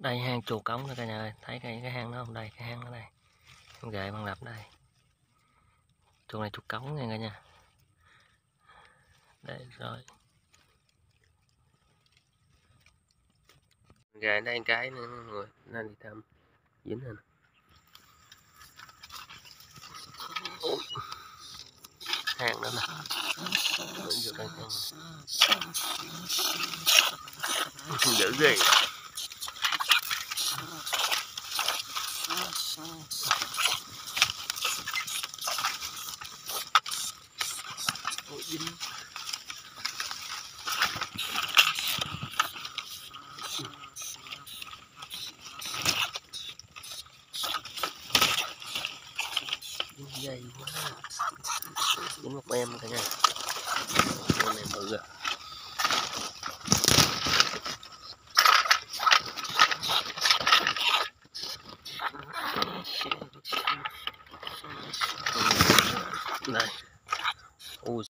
đây, hang chuột cống nè cả nhà ơi. Thấy cái cái hang đó không? Đây, cái hang ở đây. Em gậy bằng lập đây. Chuột này chuột cống nha, cả nhà. Đây, rồi. Gậy đây cái nữa, mọi người. Nên đi thăm. Dính hình hang đó nè. Giữ gì? ghê Ôi, dính. Dính dày quá dính một em cả nhà em này bự à này ui